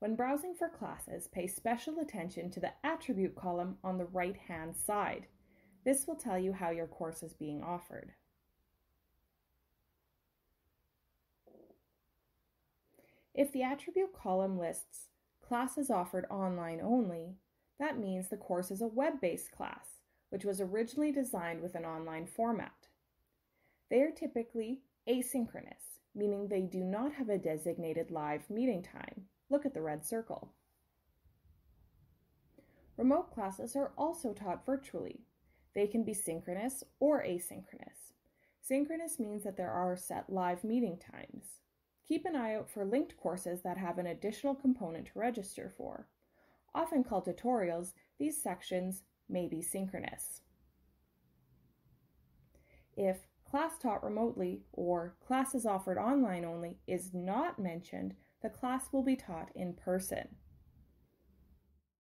When browsing for classes, pay special attention to the attribute column on the right hand side. This will tell you how your course is being offered. If the attribute column lists classes offered online only, that means the course is a web-based class, which was originally designed with an online format. They are typically asynchronous, meaning they do not have a designated live meeting time. Look at the red circle. Remote classes are also taught virtually. They can be synchronous or asynchronous. Synchronous means that there are set live meeting times. Keep an eye out for linked courses that have an additional component to register for. Often called tutorials, these sections may be synchronous. If class taught remotely or classes offered online only is not mentioned, the class will be taught in person.